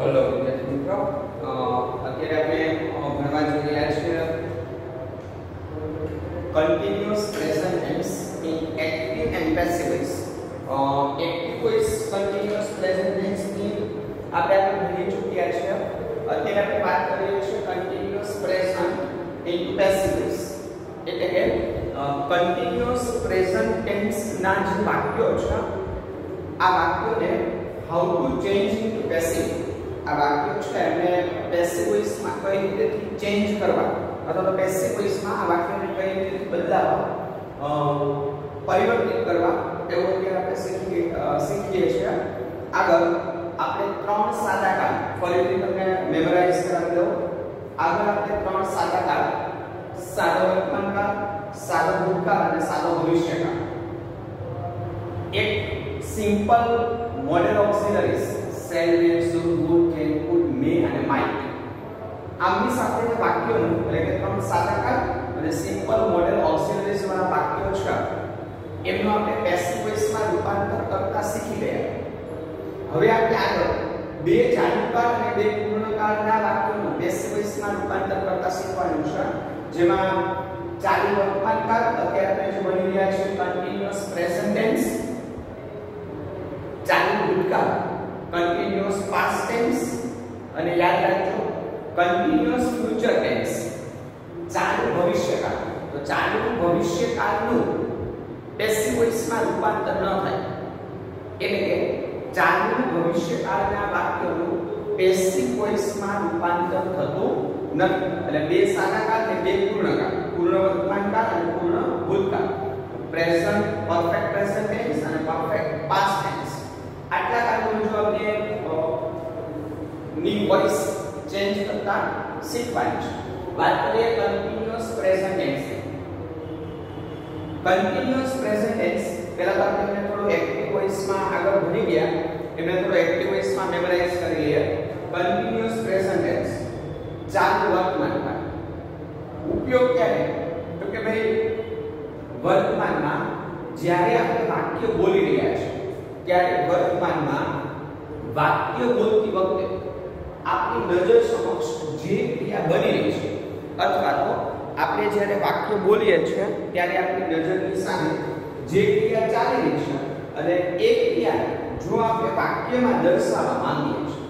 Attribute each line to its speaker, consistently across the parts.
Speaker 1: Hello વિદ્યાર્થી મિત્રો અત્યારે આપણે ભણવા જઈ રહ્યા છીએ continuous present tense in active and passive voice active voice continuous present tense ની આપણે આપણે ભણી ચૂક્યા છીએ અત્યારે આપણે વાત કરી રહ્યા છીએ continuous present in passive voice એટલે કે કન્ટિન્યુઅસ પ્રેઝન્ટ ટેન્સ ના જે વાક્યો છે આ વાક્યોને how to change into passive આ વાક્યો છે એમને પેસિવ વોઇસમાં કઈ રીતે ચેન્જ કરવા અથવા તો પેસિવ વોઇસમાં આ વાક્યોને કઈ રીતે બદલાવા પરિવર્તિત કરવા એવું અત્યારે આપણે શીખી શીખીએ છીએ આગળ આપણે ત્રણ સાદા કાળ ફરીથી તમને મેમરાઇઝ કરાવી દઉં આગળ આપણે ત્રણ સાદા કાળ સાદો વર્તમાન કાળ સાદો ભૂતકાળ અને સાદો ભવિષ્યકાળ એક simple model ઓક્સિલરીઝ cell will should would can could may અને માઇટ આમની સાથે જે વાક્યોનું એટલે કે ત્રણ સાદાકાર અને સિમ્પલ મોડેલ ઓક્સિલરીઝ વાળા વાક્યો છે એમનું આપણે પેસિવ વોઇસમાં રૂપાંતર કરતા શીખી ગયા હવે આપણે આગળ બે ચાલુકાળ અને બે પૂર્ણકાળના વાક્યોનું પેસિવ વોઇસમાં રૂપાંતર કરતા શીખવાનું છે જેમાં ચાલુ વર્તમાન કાળ અત્યારે આપણે જે ભણી રહ્યા છીએ કન્ટિન્યુઅસ પ્રેઝન્ટ ટેન્સ ચાલુ ભૂતકાળ કન્ટિન્યુઅસ પાસ્ટ ટેન્સ અને યાદ રાખજો કન્ટિન્યુઅસ ફ્યુચર ટેન્સ ચાલુ ભવિષ્યકાળ. તો ચાલુ ભવિષ્યકાળનું પેસિવ વોઇસમાં રૂપાંતર ન થાય. એટલે કે ચાલુ ભવિષ્યકાળના વાક્યનું પેસિવ વોઇસમાં રૂપાંતર થતું નથી. એટલે બે સાદાકાળ ને બે પૂર્ણ વર્તમાનકાળ ચેન્જ કરતા શીખવાની છે વાત કરીએ continuous present tense continuous present tense પહેલા તો આપણે થોડું એક્ટિવ વોઇસમાં આગળ ભણી ગયા એમને થોડું એક્ટિવ વોઇસમાં મેમરાઇઝ કરી લઈએ કન્ટિન્યુઅસ પ્રેઝન્ટ ટેન્સ ચાલુ વર્તમાન કાળ ઉપયોગ ક્યારે તો કે ભાઈ વર્તમાનમાં જ્યારે આપણે વાક્ય બોલી રહ્યા છીએ ત્યારે વર્તમાનમાં વાક્ય બોલતી વખતે આપણી નજર સમક્ષ જે ક્રિયા બની રહી છે, અથવા તો આપણે જ્યારે વાક્ય બોલીએ છીએ, ત્યારે આપણી નજરની સામે જે ક્રિયા ચાલી રહી છે અને એ ક્રિયા જો આપણે વાક્યમાં દર્શાવવા માંગીએ છીએ,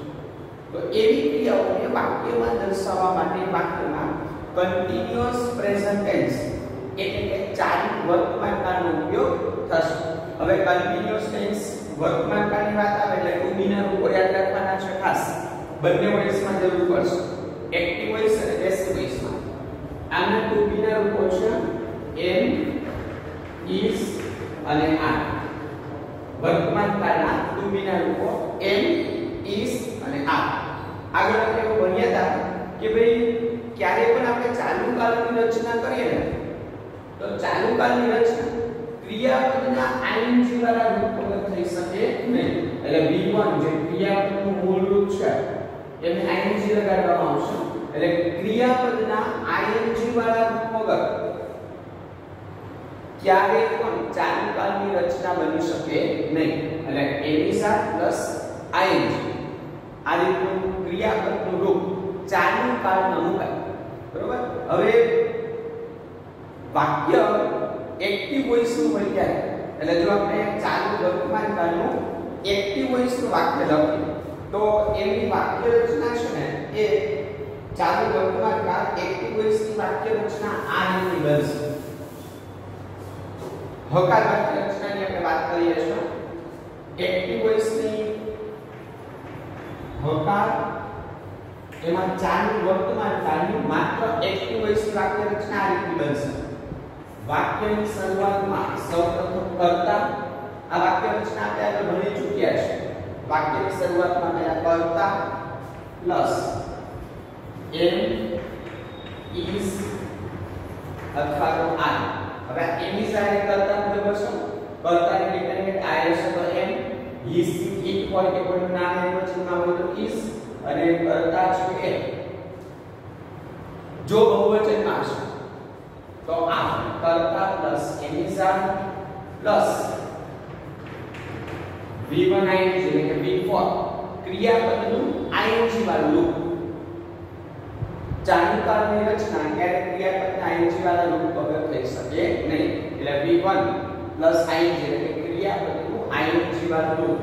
Speaker 1: તો એવી ક્રિયાઓને વાક્યમાં દર્શાવવા માટે વાક્યમાં કન્ટિન્યુઅસ પ્રેઝન્ટ ટેન્સ એટલે કે ચાલુ વર્તમાન કાળનો ઉપયોગ થશે. હવે કન્ટિન્યુઅસ ટેન્સ વર્તમાન કાળની વાત આવે એટલે ટુ બી ના રૂપો યાદ રાખવાના છે ખાસ. બંને વોઇસમાં જરૂર પડશે. એક્ટિવ વોઇસ અને પેસિવ વોઇસમાં આના ટુ બી ના રૂપો છે. એમ ઇઝ અને આર વર્તમાન કાળના ટુ બી ના રૂપો એમ ઇઝ અને આર આગળ આપણે એવું ભણ્યા હતા કે ભાઈ, ક્યારે પણ આપણે ચાલુ કાળની રચના કરીએ ને, તો ચાલુ કાળની રચના ક્રિયાપદના આઈએનજી વાળા રૂપ થઈ શકે નહીં. એટલે v1 જે ક્રિયાપદનું મૂળ રૂપ છે એને ing લગાડવામાં આવશે એટલે ક્રિયાપદના ing વાળા રૂપ વગર ક્યારે પણ ચાલુ કાળની રચના બની શકે નહીં એટલે એમિસા પ્લસ ing આ રીતનું ક્રિયાપદનું રૂપ ચાલુ કાળમાં મુકાય બરોબર હવે વાક્ય એક્ટિવ વોઇસ નું હોય ત્યારે એટલે જો આપણે ચાલુ વર્તમાન કાળનું એક્ટિવ વોઇસ નું વાક્ય લખીએ તો એની વાક્ય રચના છે ને, એ ચાલુ વર્તમાન કાળ એક્ટિવ વોઇસની વાક્ય રચના આ રીતે બનશે. હકાર વાક્ય રચનાની આપણે વાત કરીએ છીએ. એક્ટિવ વોઇસની હકાર એમાં ચાલુ વર્તમાન કાળની માત્ર એક્ટિવ વોઇસ વાક્ય રચના આ રીતની બનશે. વાક્યની શરૂઆતમાં સૌપ્રથમ કર્તા, આ વાક્ય રચના આપણે આગળ ભણી ચૂક્યા છે વાક્યની શરૂઆતમાં પહેલા કર્તા પ્લસ એમ ઇઝ અથવા તો આર હવે એમ ઇઝ આર કર્તા મુજબ હશે કર્તાની ડિપેન્ડન્ટ આર હશે તો એમ હી સી ઇટ હોય કે કોઈ નામ એમ વચનમાં હોય તો ઇઝ અને કર્તા છે એ જો બહુવચનમાં હશે તો આ કર્તા પ્લસ એમિઝા પ્લસ v1 ing એટલે કે v4 ક્રિયાપદનું આઈએનજી વાળું રૂપ ચાલુ કાળની રચના ક્યારે ક્રિયાપદના આઈએનજી વાળા રૂપ વગર થઈ શકે નહીં એટલે v1 આઈએનજી એટલે ક્રિયાપદનું આઈએનજી વાળું રૂપ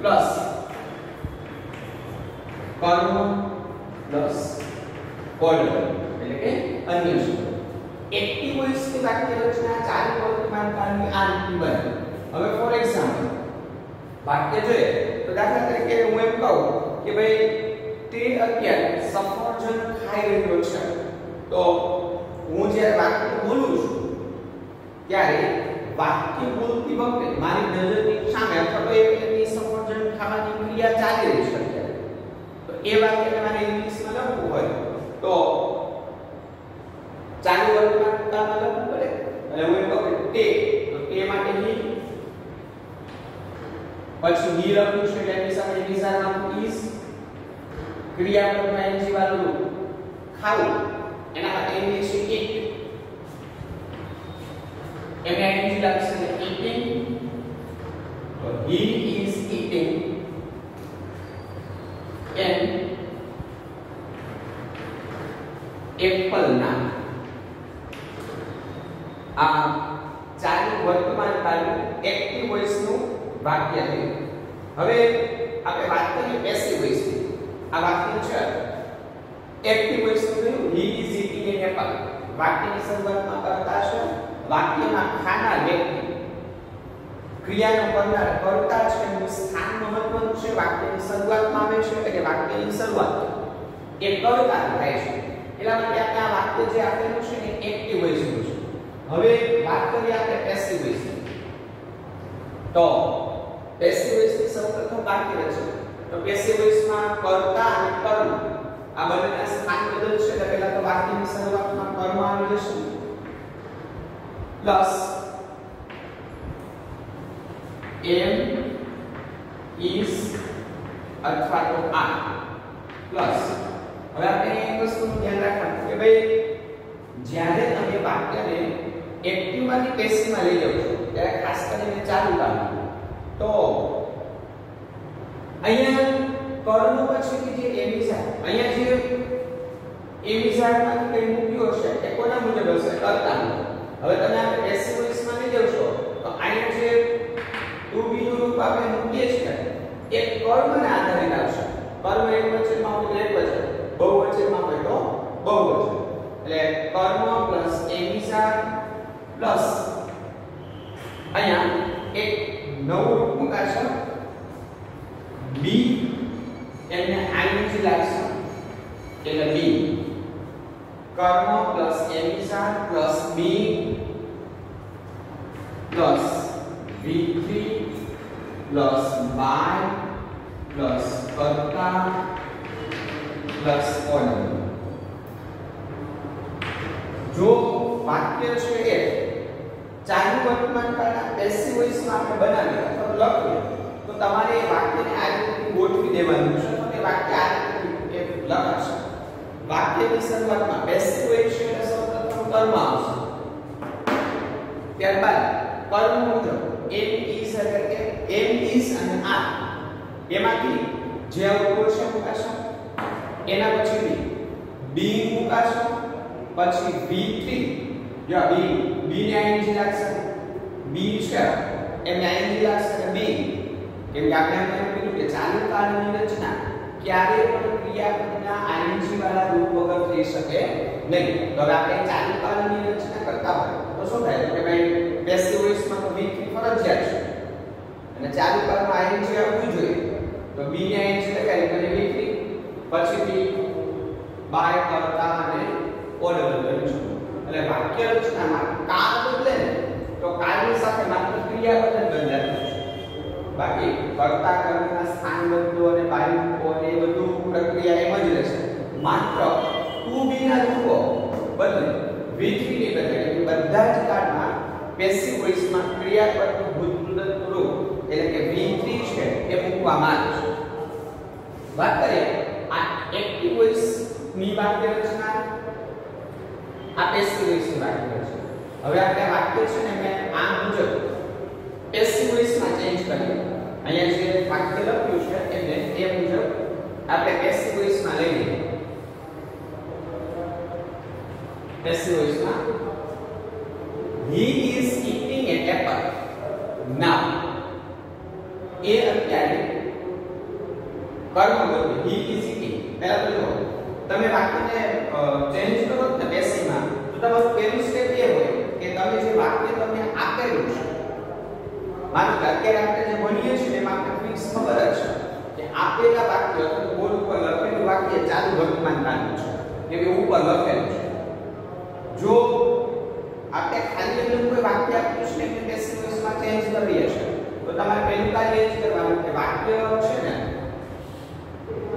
Speaker 1: પ્લસ કર્મ પ્લસ વર્ડ એટલે કે અન્ય શબ્દ એક્ટિવ વોઇસ ની વાક્ય રચના ચાલુ વર્તમાન કાળની આ રીતની બને હવે ફોર એક્ઝામ્પલ વાક્ય જોઈએ તો દાખલા તરીકે હું એમ કહું કે ભાઈ, તે અત્યારે સફરજન ખાઈ રહ્યો છે. તો હું જ્યારે વાક્ય બોલું છું, ત્યારે વાક્ય બોલતી વખતે મારી નજરની સામે અથવા તો એની સફરજન ખાવાની ક્રિયા ચાલી રહી છે તો એ વાક્યને મારે ઇંગ્લિશમાં લખવું હોય, તો ચાલુ વર્તમાન લખવું પડે. અને હું એમ કહું કે તે, તો તે માટે હી પછી હી લખ્યું છે એટલે એની સામે નિશાનમાં ઇઝ ક્રિયાપદમાં એનજી વાળું ખાવું એના માટે ઇંગ્લિશ ઇટ એમને એનજી લાગશે એ કરતા થાય છે એટલા માટે આપણે આ વાક્ય જે આપેલું છે એ એક્ટિવ વોઇસ નું છે હવે વાત કરીએ આપણે પેસિવ વોઇસ તો પેસિવ વોઇસ ની સૌપ્રથમ વાક્ય રચના તો પેસિવ વોઇસ માં કર્તા અને કર્મ આ બંનેના સ્થાન બદલશે એટલે પહેલા તો વાક્યની શરૂઆતમાં કર્મ આવી જશે પ્લસ એમ ઇઝ અથવા તો આ પ્લસ હવે આપણે એક વસ્તુનું ધ્યાન રાખવાનું કે ભાઈ જ્યારે તમે વાક્યને એક્ટિવ માંથી પેસિવ માં લઈ જાવ છો ત્યારે ખાસ કરીને ચાલુ કામ તો અહીંયા કર્મ પછીની જે એમિઝાર અહીંયા જે એમિઝાર માંથી કઈ મૂક્યો છે એ કોના મુજબ હશે કરતા હવે તમે આ પેસિવ વોઇસ માં લઈ જાવ છો તો અહીંયા જે ટુ બી નું રૂપ આપણે મૂકીએ છીએ એ કર્મને આધારિત આવશે કર્મ એક વચનમાં હોય એક વચન બહુવચનમાં હોય તો બહુવચન એટલે કર્મ પ્લસ એમિઝાર પ્લસ અહીંયા એક નવું રૂપ મુકાશે બી એમને આઈએનજી લાગશે એટલે બી કર્મ plus am is are plus be plus v3 plus by plus કર્તા પ્લસ ઓર્ડર જો વાક્ય છે એ ચાલુ વર્તમાન કાળના પેસિવ વોઇસમાં આપણે બનાવીએ અથવા લખીએ, તો તમારે એ વાક્યને આ રીતે ગોઠવી દેવાનું છે અને વાક્ય આ રીતે લખાશે. વાક્યની શરૂઆતમાં પેસિવ વોઇસ છે એટલે સૌપ્રથમ કર્મ આવશે. ત્યારબાદ કર્મ મુજબ એમ ઇઝ એટલે કે એમ ઇઝ અને આ એમાંથી જે અવયવો છે મુકાશે? એના પછી બી મુકાશે પછી v3 જો બી બી ને આઈએનજી લાગશે બી છે એમને આઈએનજી લાગશે અને બી કેમ કે આપણે એમ કીધું કે ચાલુ કાળની રચના ક્યારે પણ ક્રિયાપદના આઈએનજી વાળા રૂપ વગર થઈ શકે નહીં તો હવે આપણે ચાલુ કાળની રચના કરતા હોય તો શું થાય કે ભાઈ પેસિવ વોઇસમાં તો v3 ફરજિયાત છે અને ચાલુ કાળમાં આઈએનજી આવવું જોઈએ તો બી ને આઈએનજી લગાવી અને v3 પછી બી બાય કરતા અને ઓર્ડર બદલશું એટલે વાક્ય રચનામાં કાળ બદલે ને તો કાળની સાથે માત્ર ક્રિયાપદ જ બદલાતું છે બાકી કર્તા કર્મના સ્થાન બદલો અને બાયુ અને એ બધું પ્રક્રિયા એમ જ રહેશે માત્ર ટુ બી ના રૂપો બદલે v3 ની બદલે એટલે બધા જ કાળમાં પેસિવ વોઇસમાં ક્રિયાપદનું ભૂતપૂર્વ રૂપ એટલે કે v3 છે એ મૂકવામાં આવે છે વાત કરીએ આ એક્ટિવ વોઇસ ની વાક્ય રચના આ પેસિવ વોઇસ ની વાક્ય રચના હવે આપણે વાક્ય છે ને મેં આ મુજબ પેસિવ વોઇસ માં ચેન્જ કર્યું અહીંયા જે વાક્ય લખ્યું છે એને એ મુજબ આપણે પેસિવ વોઇસમાં લઈ લઈએ passive વોઇસમાં he is eating an apple now એ અત્યારે કર્મ કર્યું he is eating પહેલા તો તમે વાક્યને ચેન્જ કરો ને બેસીમાં, તો તમારું પહેલું સ્ટેપ એ હોય કે તમે જે વાક્ય તમને આપેલું છે. માનો અત્યારે આપણે જે ભણીએ છીએ એમાં આપણે ફિક્સ ખબર જ છે કે આપેલા વાક્ય અથવા બોર્ડ ઉપર લખેલું વાક્ય ચાલુ વર્તમાન કાળનું છે. કે ઉપર લખેલું છે. જો આપણે ખાલી એમનું કોઈ વાક્ય આપ્યું છે ને પેસિવ વોઇસમાં ચેન્જ કરીએ છીએ તો તમારે પહેલું કાર્ય એ જ કરવાનું કે વાક્ય છે ને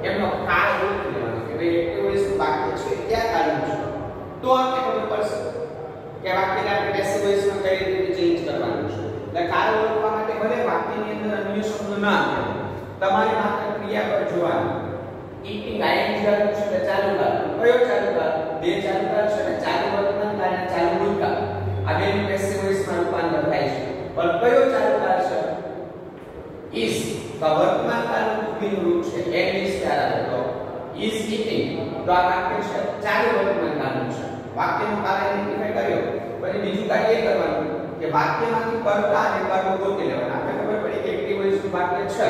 Speaker 1: એમનો કાળ ઓળખી લેવાનો કે ભાઈ એક્ટિવ વોઇસનું વાક્ય છે ક્યાં કાળનું છે તો આપણે ખબર પડશે કે વાક્યને આપણે પેસિવ વોઇસમાં કઈ રીતે ચેન્જ કરવાનું છે એટલે કાળ ઓળખવા માટે ભલે વાક્યની અંદર અન્ય શબ્દ ના આવે તમારે માત્ર ક્રિયા પર જોવાનું ઈટિંગ આઈએનજી વાળું છે એટલે ચાલુ કાળ કયો ચાલુ કાળ બે ચાલુ કાળ છે ને ચાલુ વર્તમાન કાળ અને ચાલુ ભૂતકાળ આ બેનું પેસિવ વોઇસમાં રૂપાંતર થાય છે પણ કયો ચાલુ કાળ છે is તો વર્તમાન કાળનું પૂર્વીનું રૂપ છે એમ ઇઝ ત્યારે તો is eating તો આ વાક્ય છે ચાલુ વર્તમાન કાળનું છે વાક્યનું કાળ આઈડેન્ટિફાઈ કર્યો પછી બીજું કાર્ય એ કરવાનું કે વાક્યમાંથી કર્તા અને કર્મ ગોતી લેવાના આપણે ખબર પડી કે એક્ટિવ વોઇસનું વાક્ય છે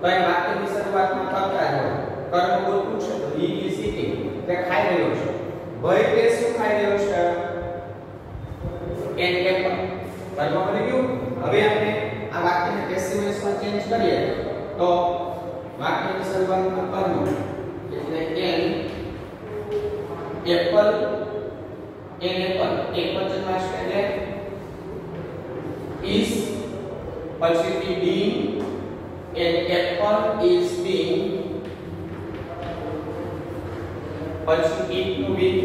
Speaker 1: તો એ વાક્યની શરૂઆતમાં કર્તા જ હોય કર્મ ગોતવું છે તો he is eating તે ખાઈ રહ્યો છે ભય તે શું ખાઈ રહ્યો છે એન પેપર કર્મ મળી ગયું હવે આપણે આ વાક્યને પેસિવ વોઇસમાં ચેન્જ કરીએ તો વાક્યની શરૂઆતમાં કર્મ એટલે એન એપલ એન એપલ એક વચનમાં છે એટલે is પછીથી being an apple is being પછી eat નું V3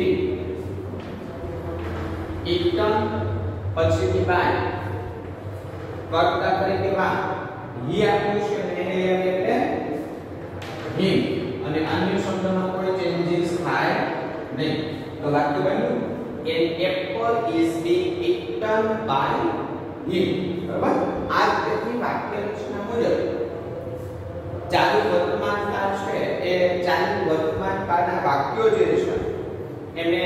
Speaker 1: eaten પછીથી by કર્તા તરીકે વા હી આપ્યું છે an apple is being eaten by him બરાબર આ રીતેથી વાક્ય રચના મુજબ ચાલુ વર્તમાન કાળ છે એ ચાલુ વર્તમાન કાળના વાક્યો જે છે એમને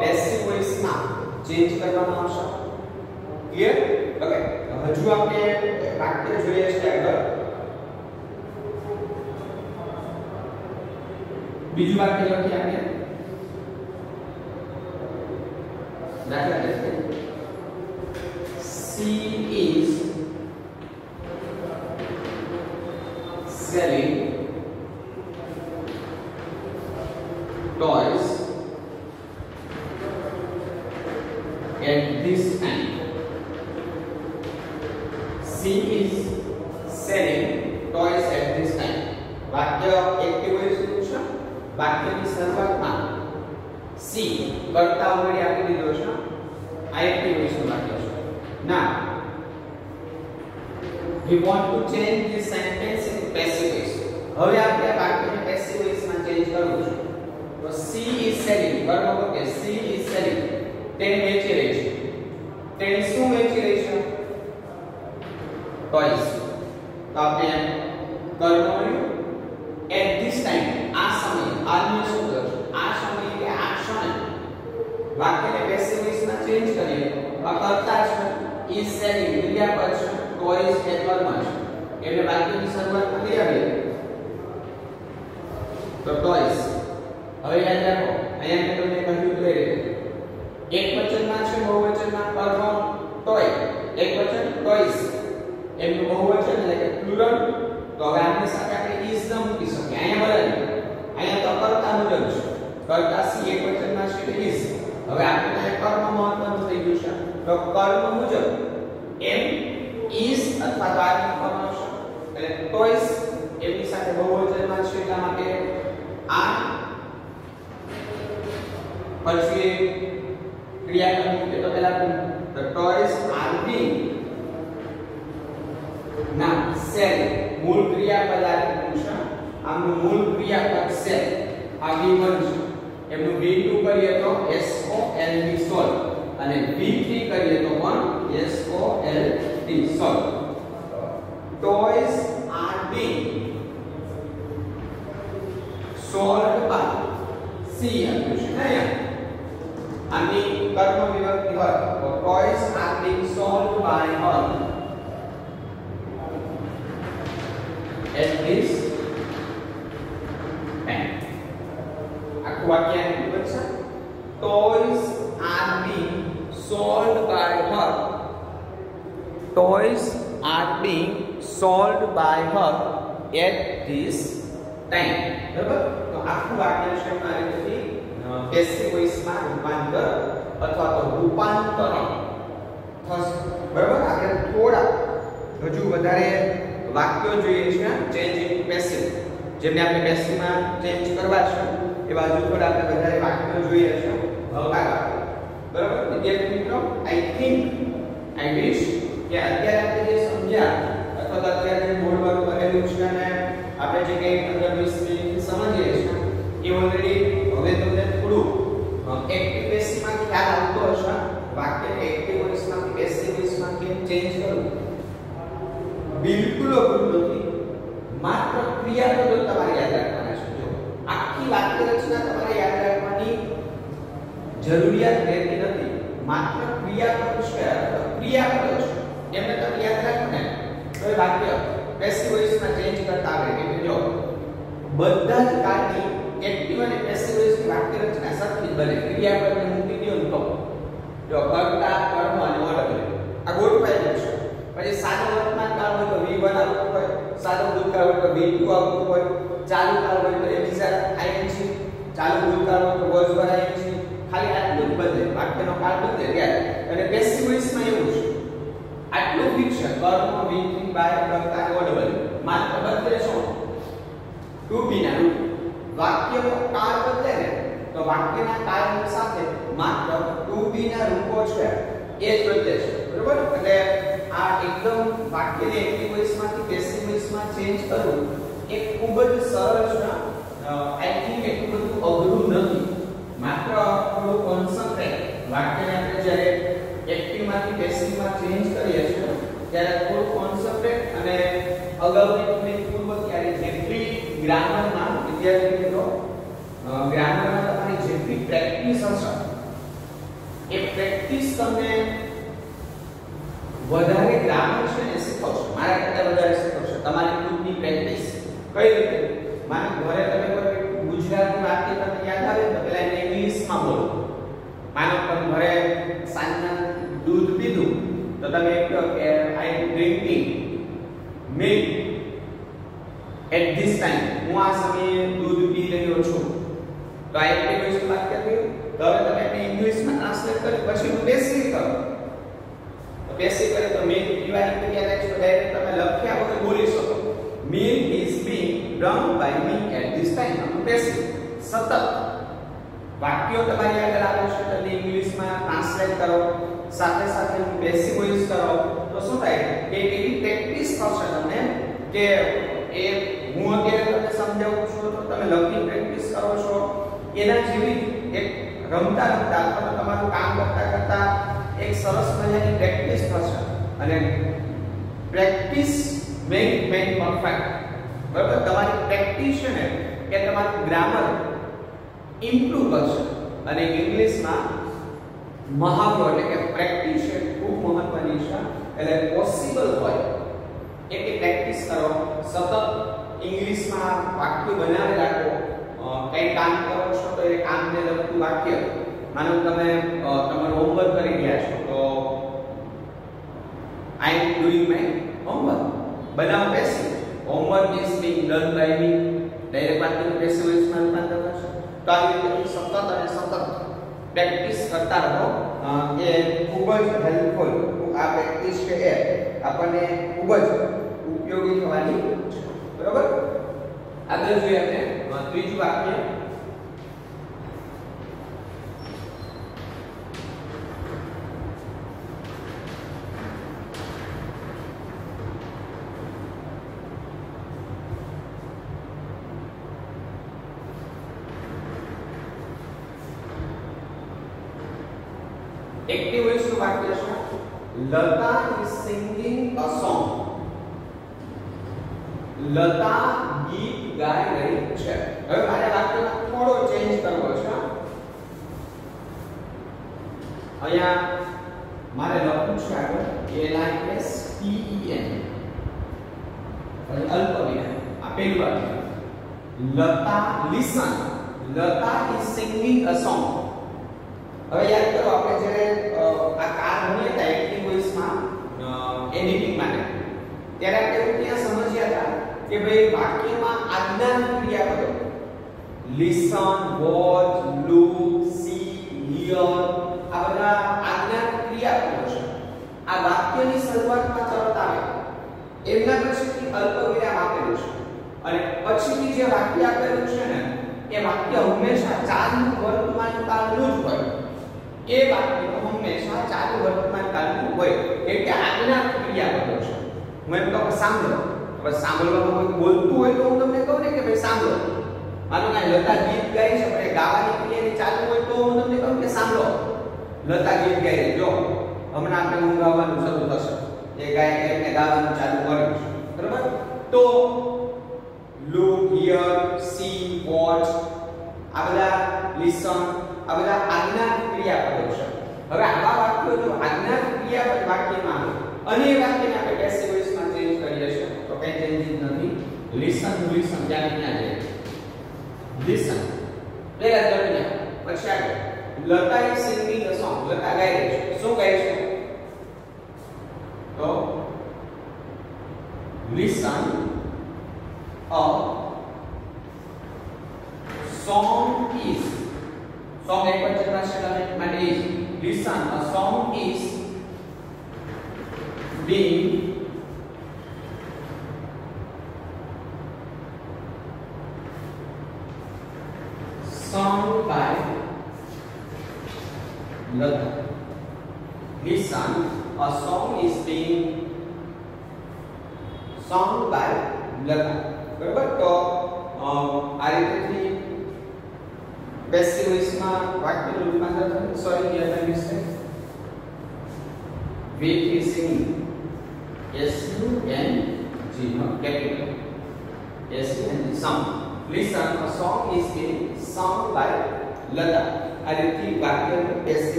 Speaker 1: પેસિવ વોઇસમાં ચેન્જ કરવામાં આવશે ક્લિયર ઓકે હજુ આપણે વાક્ય જોઈએ છે આગળ બીજું વાક્ય લખીએ આપણે सी इज़ વાક્યને પેસિવ વોઇસમાં ચેન્જ કરીએ આ કરતા છે is selling ક્રિયાપદ છે ટોયસ એ કર્મ છે એટલે વાક્યની શરૂઆતમાં લઈ આવીએ તો ટોયસ હવે યાદ રાખો હવે આપણે કર્મ મહત્વનું થઈ ગયું છે તો કર્મ મુજબ એમ is અથવા તો આગળ કર્મ છે એટલે ટોયસ એમની સાથે બહુવચનમાં છે એટલા માટે આ પછી ક્રિયાપદ મૂકે તો પહેલા the toys are being ના સેલ મૂળ ક્રિયાપદ આ રીતનું છે આમનું મૂળ ક્રિયાપદ સેલ આ v1 છે એમ V2 કરીએ તો s o l d sold અને V3 કરીએ તો પણ s o l d sold toys are being sold by C આપ્યું છે ને આની કર્મ વિભક્તિ હોય તો toys are being sold by her at this આખું વાક્ય આની બનશે toys are being sold by her toys are being sold by her at this time બરાબર? તો આખું વાક્ય છે આ રીતેથી પેસિવ વોઇસમાં રૂપાંતર અથવા તો રૂપાંતરણ થશે. બરાબર? આપણે થોડા હજુ વધારે વાક્યો જોઈએ છે ચેન્જ ઇન પેસિવ જેમને આપણે પેસિવમાં ચેન્જ કરવા છે એવા હજુ થોડા આપણે વધારે વાક્યો જોઈએ છે હવકા બરાબર વિદ્યાર્થી મિત્રો આઈ થિંક આઈ વિશ કે અત્યારે આપણે જે સમજ્યા અથવા તો અત્યારે જે બોર્ડ પર કરેલું છે અને આપણે જે કંઈ 15 20 મિનિટ સમજીએ છીએ એ ઓલરેડી હવે તમને થોડું એક્ટિવ પેસિવમાં ખ્યાલ આવતો હશે વાક્ય એક્ટિવ વોઇસમાંથી પેસિવ વોઇસમાં કેમ ચેન્જ કરવું બિલકુલ અઘરું નથી માત્ર ક્રિયાપદો તમારે યાદ રાખવાના છે. જો આખી વાક્ય રચના તમારે યાદ રાખવાની જરૂરિયાત રહેતી નથી. માત્ર ક્રિયાપદ છે ક્રિયાપદ છે એમને તમે યાદ રાખો ને. તો એ વાક્ય પેસિવ વોઇસમાં ચેન્જ કરતા આવે. કે જો બધા જ કાર્ય એક્ટિવ અને પેસિવ વોઇસની વાક્ય રચના સરખી બને. ક્રિયાપદને મૂકી દો તો. જો કર્તા, કર્મ અને વર્તન આ ગોઠવાઈ જશે પછી સાદો વર્તમાન કાળ હોય તો વી બનાવવું હોય. સાદો ભૂતકાળ હોય તો વી ટુ આવતું હોય, ચાલુ કાળ હોય તો એક્ઝાક્ટ છે. ચાલુ ભૂતકાળ હોય તો વોઝ વન છે. ખાલી આટલું બદલે, વાક્યનો કાળ બદલે ત્યારે. અને પેસિવ વોઇસમાં એવું છે. આટલું ફિક્સ છે કર્મ વી થિંગ બાય કરતા ઓડબલ માત્ર બદલે શું? ટુ બી ના રૂપ વાક્યનો કાળ બદલે ને, તો વાક્યના કાળ સાથે માત્ર ટુ બી ના રૂપો છે. એ જ બદલે છે. બરોબર? એટલે આ એકદમ વાક્યને એક્ટિવ વોઇસમાંથી ચેન્જ કરવું એ ખૂબ જ સરળ છે. આઈ થિંક એટલું બધું અઘરું નથી. માત્ર થોડું કોન્સન્ટ્રેટ વાક્યને આપણે જ્યારે એક્ટિવમાંથી પેસિવમાં ચેન્જ કરીએ છીએ, ત્યારે થોડું કોન્સન્ટ્રેટ અને અગાઉની તમને પૂર્વ ક્યારે જેટલી ગ્રામરમાં વિદ્યાર્થી મિત્રો ગ્રામરમાં તમારી જેટલી પ્રેક્ટિસ હશે, એ પ્રેક્ટિસ તમને વધારે ગ્રામર છે ને શીખવશે. મારા કરતા વધારે શીખવશે. તમારી ખુદની પ્રેક્ટિસ કઈ રીતે? માનો ઘરે તમે કોઈ ગુજરાતી વાક્ય તમને યાદ આવે તો પહેલા એને ઇંગ્લિશમાં બોલો માનો તમે ઘરે સાંજના દૂધ પીધું તો તમે એમ કહો કે I am drinking milk at this time હું આ સમયે દૂધ પી રહ્યો છું તો આ એક્ટિવેશન વાક્ય થયું તો હવે તમે એને ઇંગ્લિશમાં ટ્રાન્સલેટ કરી પછી હું બેસી કરો તો બેસી કરે તો મિલ્ક પીવાની ક્રિયા છે ડાયરેક્ટ તમે લખ્યા વગર બોલી શકો milk is being drunk by me at this time હું બેસી સતત વાક્યો તમારી આગળ આવે છે તમે ઇંગ્લિશમાં ટ્રાન્સલેટ કરો સાથે સાથે હું બેસી વોઇસ કરો તો શું થાય કે એવી પ્રેક્ટિસ થશે તમને કે એ હું અત્યારે તમને સમજાવું છું તો તમે લખી પ્રેક્ટિસ કરો છો એના જેવી એક રમતા રમતા અથવા તમારું કામ કરતા કરતા એક સરસ મજાની પ્રેક્ટિસ થશે અને પ્રેક્ટિસ મેક મેન પરફેક્ટ બરાબર તમારી પ્રેક્ટિસ છે ને કે તમારું ગ્રામર ઇમ્પ્રૂવ કરશે અને ઇંગ્લિશમાં મહાવરો એટલે કે પ્રેક્ટિસ છે ખૂબ મહત્વની છે એટલે પોસિબલ હોય એટલે પ્રેક્ટિસ કરો. સતત ઇંગ્લિશમાં વાક્ય બનાવી રાખો કંઈ કામ કરો છો તો એ કામને લગતું વાક્ય માનો તમે તમારું હોમવર્ક કરી ગયા છો તો I am doing my homework બનાવો passive homework is being done by me direct વાક્યનું passive વોઇસમાં રૂપાંતર કરશો તો આવી રીતે સતત અને સતત પ્રેક્ટિસ કરતા રહો એ ખૂબ જ હેલ્પફુલ આ પ્રેક્ટિસ છે એ આપણને ખૂબ જ ઉપયોગી થવાની છે બરોબર આગળ જોઈએ આપણે ત્રીજું વાક્ય એક્ટિવ વોઇસ નું વાક્ય છે Lata is singing a song Lata ગીત ગાઈ રહી છે હવે મારે વાક્યમાં થોડો ચેન્જ કરવો છે અહીંયા મારે લખવું છે આગળ L I S T E N અલ્પ વિરામ આ પહેલી વાત Lata listen Lata is singing a song હવે યાદ કરો, આપણે જ્યારે આ કાર ભણીએ હતા એક્ટિવ વોઇસમાં એડિટિંગ માટે, ત્યારે આપણે એવું ત્યાં સમજ્યા હતા કે ભાઈ વાક્યમાં આજ્ઞાન ક્રિયાપદો listen watch look see hear આ બધા આજ્ઞાન ક્રિયાપદો છે. આ વાક્યની શરૂઆતમાં તરત આવે. એમના પછીથી અલ્પ વિરામ આપેલું છે. અને પછીથી જે વાક્ય આપેલું છે ને, એ વાક્ય હંમેશા ચાલુ વર્તમાન કાળનું જ હોય. એ વાક્ય હંમેશા ચાલુ વર્તમાન કાળનું હોય એટલે આજ્ઞા ક્રિયાપદો છે. હું એમ કહું સાંભળો. હવે સાંભળવામાં કોઈ બોલતું હોય તો હું તમને કહું ને કે ભાઈ સાંભળો. માનો કાંઈ લતા ગીત ગાય છે, પણ ગાવાની ક્રિયાની ચાલુ હોય તો હું તમને કહું કે સાંભળો. લતા ગીત ગાય જો. હમણાં આપણે હું ગાવાનું શરૂ થશે. એ ગાય એમને ગાવાનું ચાલુ કર્યું છે. બરાબર? તો લુક હિયર સી વોચ આ બધા લિસન આ બધા આજ્ઞા ક્રિયાપદો છે હવે આવા વાક્યો જો આજ્ઞા ક્રિયાપદ વાક્યમાં આવે અને એ વાક્યને આપણે પેસિવ વોઇસમાં ચેન્જ કરીએ છીએ તો કઈ ચેન્જીસ નથી લિસન ટુ લિસન ત્યાં ત્યાં જાય લિસન પેલા દરમિયાન પછી આગળ Lata is singing a song Lata ગાય છે શું ગાય છે તો listen a song is from Equatorial National Manage. Listen, a sound is being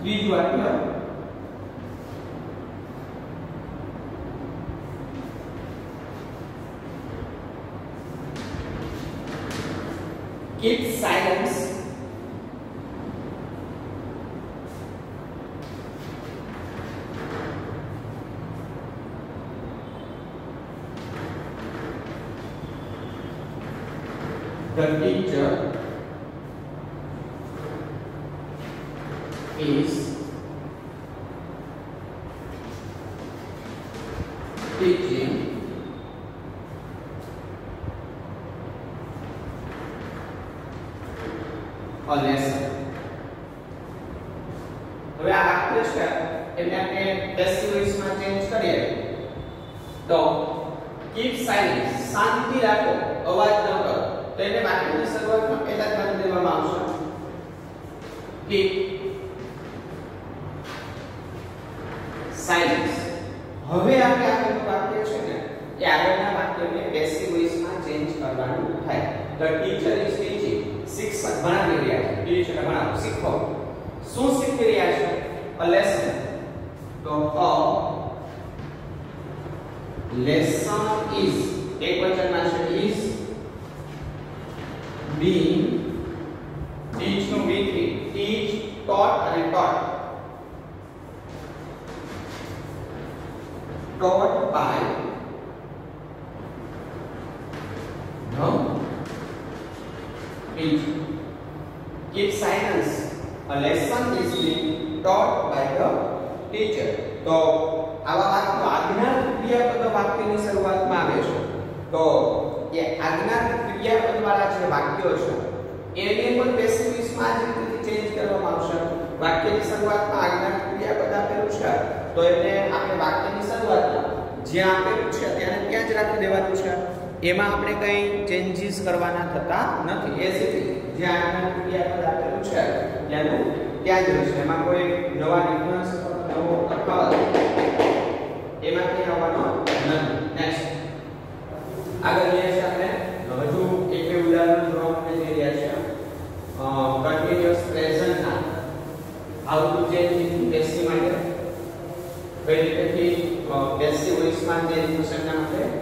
Speaker 1: three जो है twelve keep silence keep silence હવે આપણે આપેલું વાક્ય છે ને એ આગળના વાક્યને પેસિવ વોઇસમાં ચેન્જ કરવાનું થાય ધ ટીચર ઇઝ ટીચિંગ શિક્ષક ભણાવી રહ્યા છે ટીચર ભણાવો શીખો શું શીખી રહ્યા છે અ લેસન તો અ લેસન વાક્યની શરૂઆતમાં આજ્ઞા ક્રિયાપદ આપેલું છે. તો એને આપણે વાક્યની શરૂઆતમાં જ્યાં આપેલું છે ત્યાં ત્યાં જ રાખી દેવાનું છે. એમાં આપણે કંઈ ચેન્જીસ કરવાના થતા નથી. એ સ્થિતિ જ્યાં આજ્ઞા ક્રિયાપદ આપેલું છે, ત્યાંનું ત્યાં જ રહેશે. એમાં કોઈ નવા ડિફરન્સ નવો તફાવત એમાંથી આવવાનો નથી. નેક્સ્ટ આગળ જોઈએ છે આપણે. હજુ એક ઉદાહરણ જોવા માટે જઈ રહ્યા છે continuous how to change into decimal when it is decimal then question number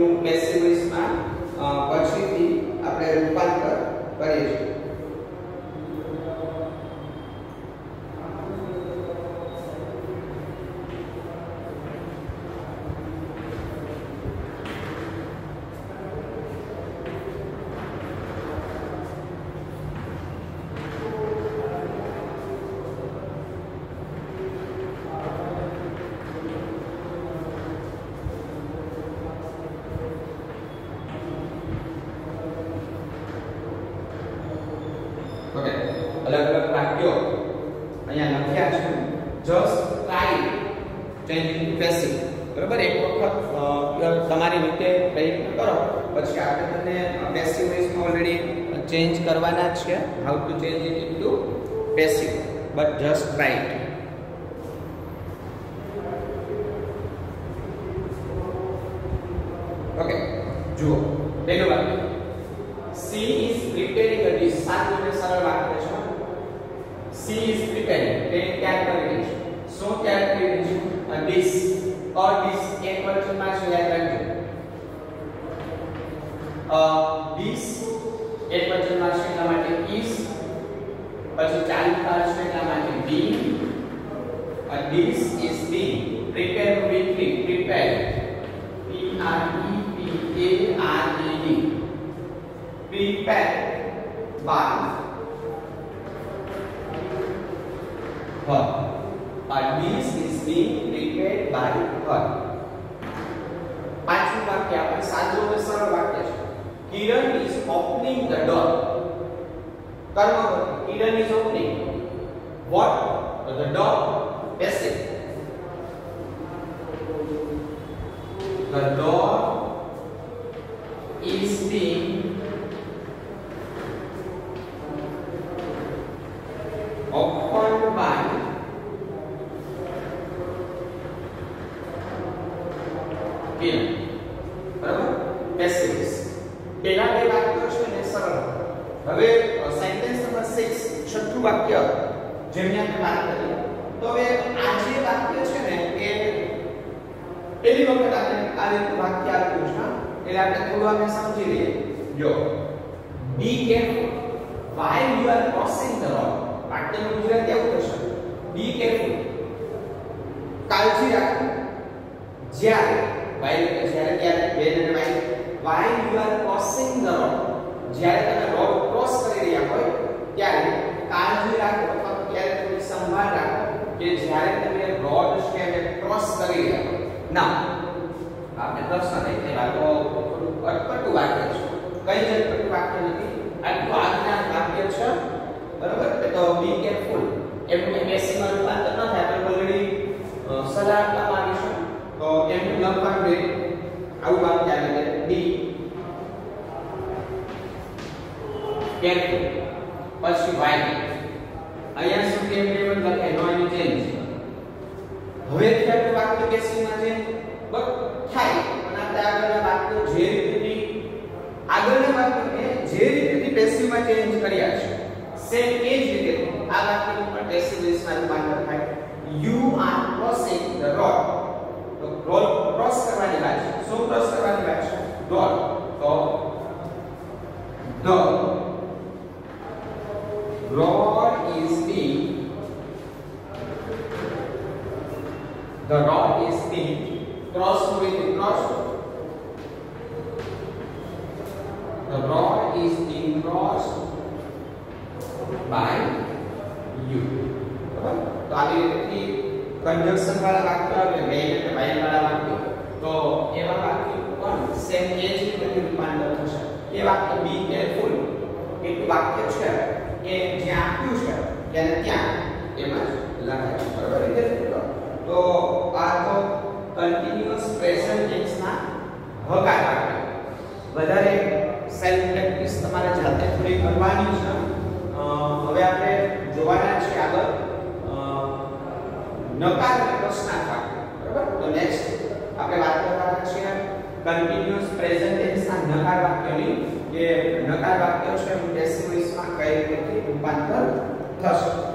Speaker 1: એનું પેસિવ વોઇસમાં પછીથી આપણે રૂપાંતર કરીએ જુઓ પહેલું વાક્ય C is preparing a dish. સાત માટે સરળ વાક્ય છે. C is preparing. તે તૈયાર કરી રહી છે. શું તૈયાર કરી રહી છે? A dish. A dish એક વચનમાં છે યાદ રાખજો. A dish એક વચનમાં છે એટલા માટે is. પછી ચાલુ કાળ છે એટલા માટે being. A dish is being prepared quickly. Prepared. P R E P A R E D. prepared by her. A dish is being prepared by her. પાંચમું વાક્ય આપણે સાદું અને સરળ વાક્ય છે કિરણ is opening the door કર્મ કિરણ is opening what the door passive the door is the જો be careful while you are crossing the road વાક્યનું Gujarat કેવું થશે બી કેરફુલ કાળજી રાખો જ્યારે while એટલે જ્યારે ત્યારે when અને while while you are crossing the road જ્યારે તમે રોડ ક્રોસ કરી રહ્યા હોય ત્યારે કાળજી રાખો અથવા ત્યારે થોડી સંભાળ રાખો કે જ્યારે તમે રોડ છે એને ક્રોસ કરી રહ્યા હોય ના આપણે પ્રશ્ન નહીં થાય તો થોડું અટપટું વાક્ય છે કઈ જગ્યાએ વાક્ય નથી આટલું આજ્ઞા વાક્ય છે બરાબર તો બી કેરફુલ એમ એમએસસી માં રૂપાંતર ન થાય આપણે ઓલરેડી સલાહ આપવામાં આવી છે તો એમનું લખવાનું રે આવું વાક્ય આવી જાય બી કેરફુલ પછી વાઇલ્ડ અહીંયા શું કેમ કેમ લખે નો એની ચેન્જ હવે ફેક્ટ વાક્ય કેસીમાં છે બક થાય પણ આપણે આગળ રીતેથી પેસિવમાં ચેન્જ કર્યા છે સેમ એ જ રીતે આ વાક્યનું પણ પેસિવ વોઇસમાં રૂપાંતર થાય you are crossing the road તો રોડ ક્રોસ કરવાની વાત છે શું ક્રોસ કરવાની વાત છે રોડ તો the rod is being the rod is being crossed with crossed the being crossed by you બરાબર તો આવી રીતથી કન્જક્શન વાળા વાક્યો આવે મેઇન અને વાઇલ વાળા વાક્યો તો એવા વાક્યો પણ સેમ એ જ રીતે રૂપાંતર થશે એ વાક્ય બી કેરફુલ એક વાક્ય છે કે જ્યાં આપ્યું છે તેને ત્યાં એમ જ લખાય છે બરાબર રીતે તો આ તો કન્ટિન્યુઅસ પ્રેઝન્ટ ટેન્સ ના હકાર વાક્ય વધારે સેલ્ફ પ્રેક્ટિસ તમારે જાતે થોડી કરવાની છે હવે આપણે જોવાના છે આગળ નકાર અને પ્રશ્નાર્થ વાક્ય બરાબર તો નેક્સ્ટ આપણે વાત કરવાના છીએ કન્ટિન્યુઅસ પ્રેઝન્ટ ટેન્સ ના નકાર વાક્યની કે નકાર વાક્ય છે પેસિવ વોઇસમાં કઈ રીતે રૂપાંતર થશે